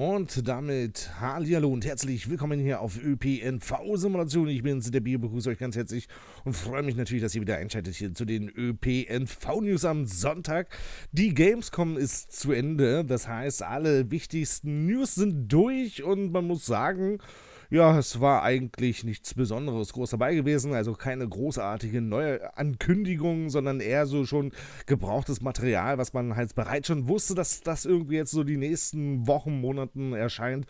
Und damit Hallihallo und herzlich willkommen hier auf ÖPNV Simulation. Ich bin's, der Bier, begrüße euch ganz herzlich und freue mich natürlich, dass ihr wieder einschaltet hier zu den ÖPNV News am Sonntag. Die Gamescom ist zu Ende, das heißt, alle wichtigsten News sind durch und man muss sagen, ja, es war eigentlich nichts Besonderes groß dabei gewesen, also keine großartige neue Ankündigung, sondern eher so schon gebrauchtes Material, was man halt bereits schon wusste, dass das irgendwie jetzt so die nächsten Wochen, Monaten erscheint.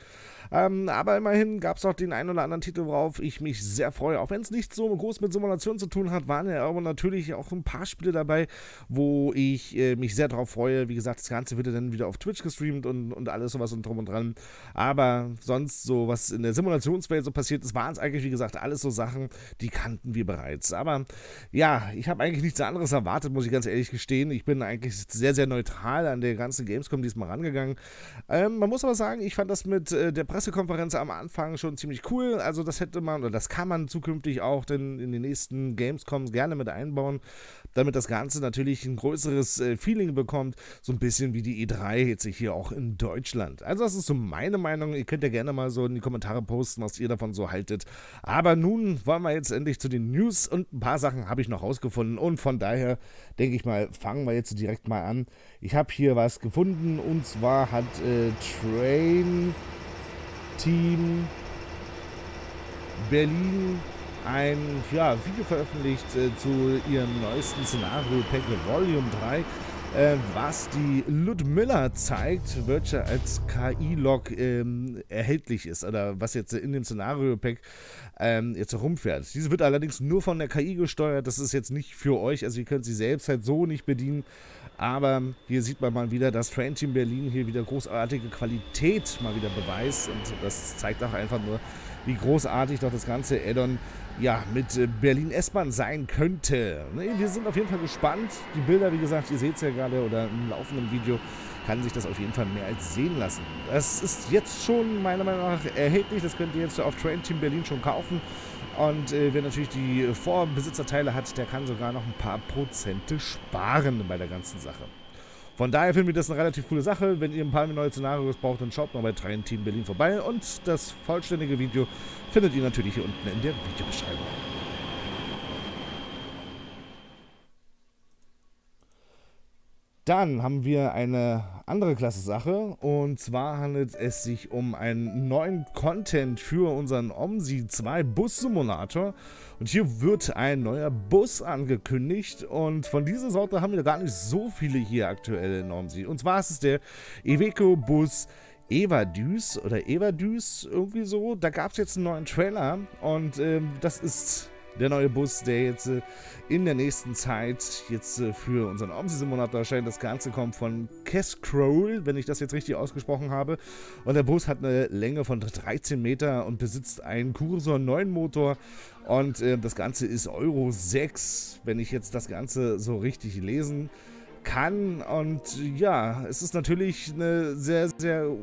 Ähm, aber immerhin gab es auch den einen oder anderen Titel, worauf ich mich sehr freue. Auch wenn es nicht so groß mit Simulation zu tun hat, waren ja aber natürlich auch ein paar Spiele dabei, wo ich äh, mich sehr drauf freue. Wie gesagt, das Ganze wird dann wieder auf Twitch gestreamt und, und alles sowas und drum und dran. Aber sonst so, was in der Simulationswelt so passiert ist, waren es eigentlich, wie gesagt, alles so Sachen, die kannten wir bereits. Aber ja, ich habe eigentlich nichts anderes erwartet, muss ich ganz ehrlich gestehen. Ich bin eigentlich sehr, sehr neutral an der ganzen Gamescom diesmal rangegangen. Ähm, man muss aber sagen, ich fand das mit äh, der Presse Pressekonferenz am Anfang schon ziemlich cool. Also das hätte man oder das kann man zukünftig auch denn in den nächsten Gamescoms gerne mit einbauen, damit das Ganze natürlich ein größeres äh, Feeling bekommt. So ein bisschen wie die E3 jetzt hier auch in Deutschland. Also das ist so meine Meinung. Ihr könnt ja gerne mal so in die Kommentare posten, was ihr davon so haltet. Aber nun wollen wir jetzt endlich zu den News und ein paar Sachen habe ich noch rausgefunden und von daher denke ich mal, fangen wir jetzt direkt mal an. Ich habe hier was gefunden und zwar hat äh, Train Team Berlin ein ja, Video veröffentlicht äh, zu ihrem neuesten Szenario Pack Volume 3, äh, was die Ludmilla zeigt, welche als KI-Log ähm, erhältlich ist oder was jetzt in dem Szenario Pack ähm, jetzt rumfährt. Diese wird allerdings nur von der KI gesteuert, das ist jetzt nicht für euch, also ihr könnt sie selbst halt so nicht bedienen. Aber hier sieht man mal wieder, dass Train Team Berlin hier wieder großartige Qualität mal wieder beweist. Und das zeigt auch einfach nur, wie großartig doch das ganze Addon ja, mit äh, Berlin S-Bahn sein könnte. Wir sind auf jeden Fall gespannt. Die Bilder, wie gesagt, ihr seht es ja gerade oder im laufenden Video, kann sich das auf jeden Fall mehr als sehen lassen. Das ist jetzt schon meiner Meinung nach erhältlich. Das könnt ihr jetzt auf Train Team Berlin schon kaufen. Und äh, wer natürlich die Vorbesitzerteile hat, der kann sogar noch ein paar Prozente sparen bei der ganzen Sache. Von daher finden wir das eine relativ coole Sache. Wenn ihr ein paar neue Szenarios braucht, dann schaut mal bei Train Team Berlin vorbei. Und das vollständige Video findet ihr natürlich hier unten in der Videobeschreibung. Dann haben wir eine andere klasse Sache. Und zwar handelt es sich um einen neuen Content für unseren OMSI 2 Bus Simulator und hier wird ein neuer Bus angekündigt. Und von dieser Sorte haben wir gar nicht so viele hier aktuell in OMSI. Und zwar ist es der Iveco Bus Evadus oder Evadus irgendwie so. Da gab es jetzt einen neuen Trailer. Und ähm, das ist der neue Bus, der jetzt äh, in der nächsten Zeit jetzt äh, für unseren OMSI-Simulator erscheint. Das Ganze kommt von Cascroll, wenn ich das jetzt richtig ausgesprochen habe. Und der Bus hat eine Länge von 13 Meter und besitzt einen Cursor 9 Motor. Und äh, das Ganze ist Euro 6, wenn ich jetzt das Ganze so richtig lesen kann. Und ja, es ist natürlich eine sehr, sehr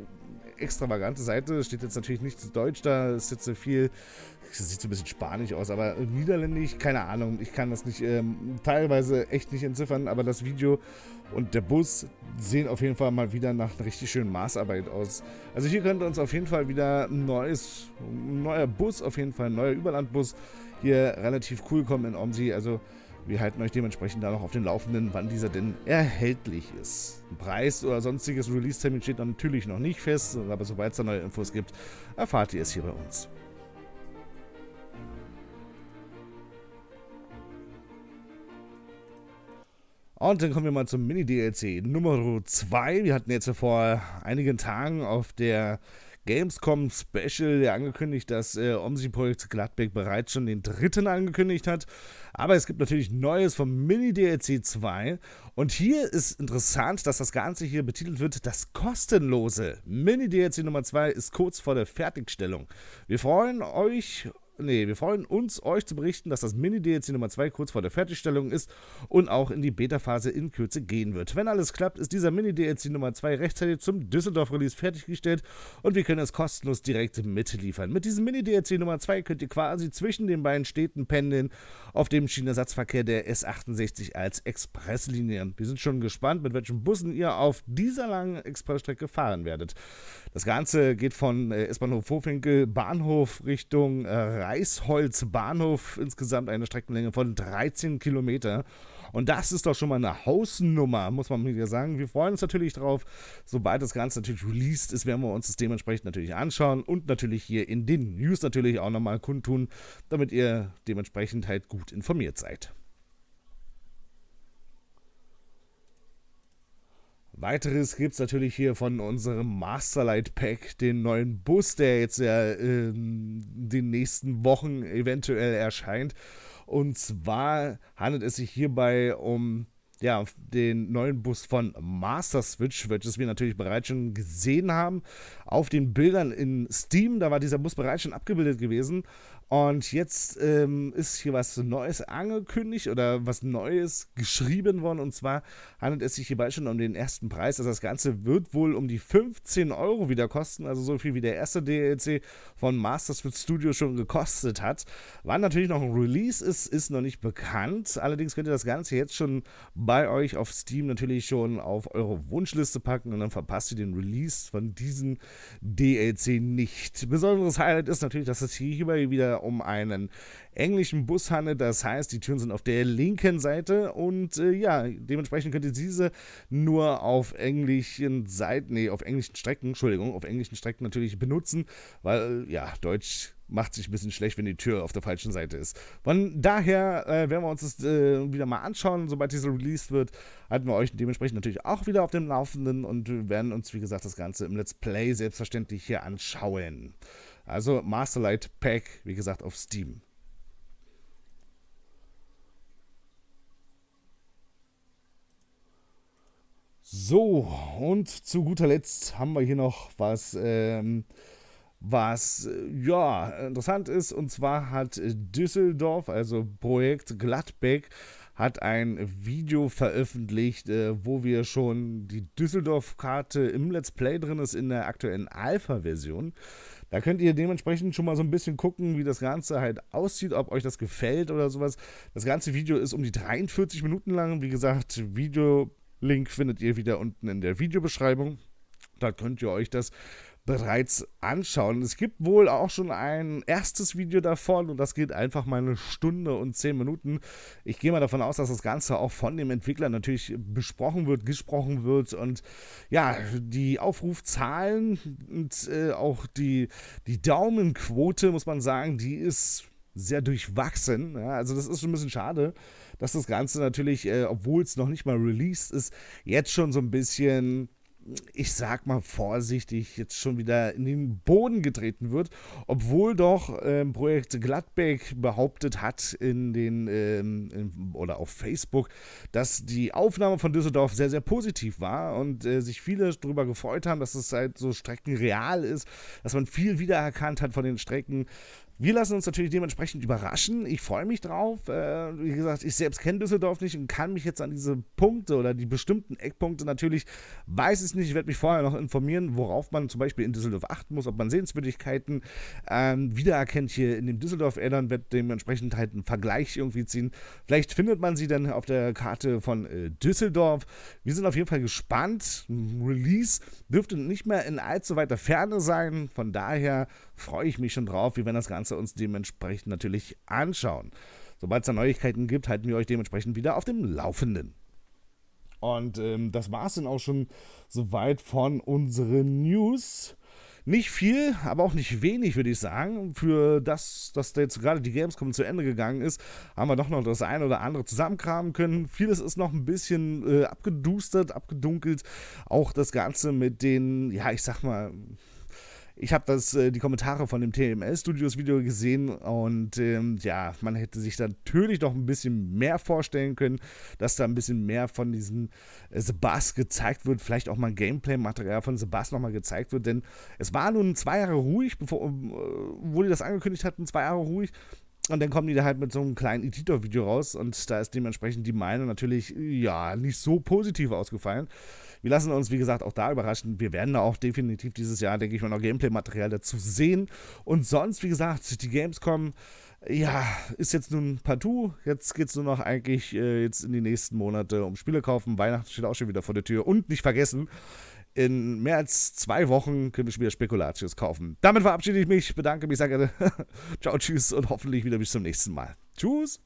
extravagante Seite. Steht jetzt natürlich nichts Deutsch da, ist jetzt so viel, sieht so ein bisschen spanisch aus, aber niederländisch, keine Ahnung. Ich kann das nicht, ähm, teilweise echt nicht entziffern, aber das Video und der Bus sehen auf jeden Fall mal wieder nach einer richtig schönen Maßarbeit aus. Also hier könnte uns auf jeden Fall wieder ein neues, ein neuer Bus, auf jeden Fall ein neuer Überlandbus hier relativ cool kommen in Omsi. Also wir halten euch dementsprechend da noch auf den Laufenden, wann dieser denn erhältlich ist. Preis oder sonstiges Release-Termin steht natürlich noch nicht fest, aber sobald es da neue Infos gibt, erfahrt ihr es hier bei uns. Und dann kommen wir mal zum Mini-DLC Nummer 2. Wir hatten jetzt vor einigen Tagen auf der Gamescom Special ja angekündigt, dass äh, Omsi-Projekt Gladbeck bereits schon den dritten angekündigt hat. Aber es gibt natürlich Neues vom Mini-DLC 2. Und hier ist interessant, dass das Ganze hier betitelt wird, das kostenlose Mini-DLC Nummer 2 ist kurz vor der Fertigstellung. Wir freuen euch nee, wir freuen uns, euch zu berichten, dass das Mini-DLC Nummer 2 kurz vor der Fertigstellung ist und auch in die Beta-Phase in Kürze gehen wird. Wenn alles klappt, ist dieser Mini-DLC Nummer 2 rechtzeitig zum Düsseldorf-Release fertiggestellt und wir können es kostenlos direkt mitliefern. Mit diesem Mini-DLC Nummer 2 könnt ihr quasi zwischen den beiden Städten pendeln auf dem Schienenersatzverkehr der S68 als Expresslinien. Wir sind schon gespannt, mit welchen Bussen ihr auf dieser langen Expressstrecke fahren werdet. Das Ganze geht von äh, S-Bahnhof Hofwinkel Bahnhof Richtung äh, Reisholz Bahnhof, insgesamt eine Streckenlänge von 13 Kilometer. Und das ist doch schon mal eine Hausnummer, muss man mir sagen. Wir freuen uns natürlich drauf. Sobald das Ganze natürlich released ist, werden wir uns das dementsprechend natürlich anschauen und natürlich hier in den News natürlich auch nochmal kundtun, damit ihr dementsprechend halt gut informiert seid. Weiteres gibt es natürlich hier von unserem Masterlight Pack, den neuen Bus, der jetzt ja in den nächsten Wochen eventuell erscheint. Und zwar handelt es sich hierbei um ja, den neuen Bus von Master Switch, welches wir natürlich bereits schon gesehen haben. Auf den Bildern in Steam, da war dieser Bus bereits schon abgebildet gewesen. Und jetzt ähm, ist hier was Neues angekündigt oder was Neues geschrieben worden. Und zwar handelt es sich hierbei schon um den ersten Preis. Also das Ganze wird wohl um die 15 Euro wieder kosten. Also so viel wie der erste DLC von Masters with Studio schon gekostet hat. Wann natürlich noch ein Release ist, ist noch nicht bekannt. Allerdings könnt ihr das Ganze jetzt schon bei euch auf Steam natürlich schon auf eure Wunschliste packen. Und dann verpasst ihr den Release von diesem DLC nicht. Besonderes Highlight ist natürlich, dass es hier hierbei wieder um einen englischen Bus handelt. Das heißt, die Türen sind auf der linken Seite und äh, ja, dementsprechend könnt ihr diese nur auf englischen Seiten, nee, auf englischen Strecken, Entschuldigung, auf englischen Strecken natürlich benutzen, weil ja, Deutsch macht sich ein bisschen schlecht, wenn die Tür auf der falschen Seite ist. Von daher äh, werden wir uns das äh, wieder mal anschauen. Sobald diese released wird, halten wir euch dementsprechend natürlich auch wieder auf dem Laufenden und werden uns, wie gesagt, das Ganze im Let's Play selbstverständlich hier anschauen. Also Masterlight Pack, wie gesagt, auf Steam. So, und zu guter Letzt haben wir hier noch was, ähm, was äh, ja interessant ist. Und zwar hat Düsseldorf, also Projekt Gladbeck, hat ein Video veröffentlicht, äh, wo wir schon die Düsseldorf-Karte im Let's Play drin ist in der aktuellen Alpha-Version. Da könnt ihr dementsprechend schon mal so ein bisschen gucken, wie das Ganze halt aussieht, ob euch das gefällt oder sowas. Das ganze Video ist um die 43 Minuten lang. Wie gesagt, Video-Link findet ihr wieder unten in der Videobeschreibung. Da könnt ihr euch das bereits anschauen. Es gibt wohl auch schon ein erstes Video davon und das geht einfach mal eine Stunde und zehn Minuten. Ich gehe mal davon aus, dass das Ganze auch von dem Entwickler natürlich besprochen wird, gesprochen wird und ja, die Aufrufzahlen und äh, auch die, die Daumenquote, muss man sagen, die ist sehr durchwachsen. Ja, also das ist schon ein bisschen schade, dass das Ganze natürlich, äh, obwohl es noch nicht mal released ist, jetzt schon so ein bisschen ich sag mal vorsichtig, jetzt schon wieder in den Boden getreten wird, obwohl doch ähm, Projekt Gladbeck behauptet hat in den ähm, in, oder auf Facebook, dass die Aufnahme von Düsseldorf sehr, sehr positiv war und äh, sich viele darüber gefreut haben, dass es halt so streckenreal ist, dass man viel wiedererkannt hat von den Strecken, wir lassen uns natürlich dementsprechend überraschen. Ich freue mich drauf. Äh, wie gesagt, ich selbst kenne Düsseldorf nicht und kann mich jetzt an diese Punkte oder die bestimmten Eckpunkte natürlich, weiß es nicht. Ich werde mich vorher noch informieren, worauf man zum Beispiel in Düsseldorf achten muss, ob man Sehenswürdigkeiten ähm, wiedererkennt hier in den Düsseldorf-Ädern, wird dementsprechend halt einen Vergleich irgendwie ziehen. Vielleicht findet man sie dann auf der Karte von äh, Düsseldorf. Wir sind auf jeden Fall gespannt. Release dürfte nicht mehr in allzu weiter Ferne sein. Von daher freue ich mich schon drauf, wie wenn das Ganze uns dementsprechend natürlich anschauen. Sobald es da Neuigkeiten gibt, halten wir euch dementsprechend wieder auf dem Laufenden. Und ähm, das war es dann auch schon soweit von unseren News. Nicht viel, aber auch nicht wenig, würde ich sagen. Für das, dass da jetzt gerade die Gamescom zu Ende gegangen ist, haben wir doch noch das eine oder andere zusammenkramen können. Vieles ist noch ein bisschen äh, abgedustert, abgedunkelt. Auch das Ganze mit den, ja, ich sag mal, Ich habe das äh, die Kommentare von dem TMS Studios Video gesehen und ähm, ja, man hätte sich natürlich noch ein bisschen mehr vorstellen können, dass da ein bisschen mehr von diesem äh, Sebas gezeigt wird, vielleicht auch mal Gameplay-Material von Sebas nochmal gezeigt wird, denn es war nun zwei Jahre ruhig, bevor, äh, wo die das angekündigt hatten, zwei Jahre ruhig. Und dann kommen die da halt mit so einem kleinen Editor-Video raus und da ist dementsprechend die Meinung natürlich, ja, nicht so positiv ausgefallen. Wir lassen uns, wie gesagt, auch da überraschen. Wir werden da auch definitiv dieses Jahr, denke ich mal, noch Gameplay-Material dazu sehen. Und sonst, wie gesagt, die Gamescom, ja, ist jetzt nun partout. Jetzt geht es nur noch eigentlich äh, jetzt in die nächsten Monate um Spiele kaufen. Weihnachten steht auch schon wieder vor der Tür. Und nicht vergessen, in mehr als zwei Wochen können wir schon wieder Spekulatius kaufen. Damit verabschiede ich mich, bedanke mich, sage ciao, tschüss und hoffentlich wieder bis zum nächsten Mal. Tschüss.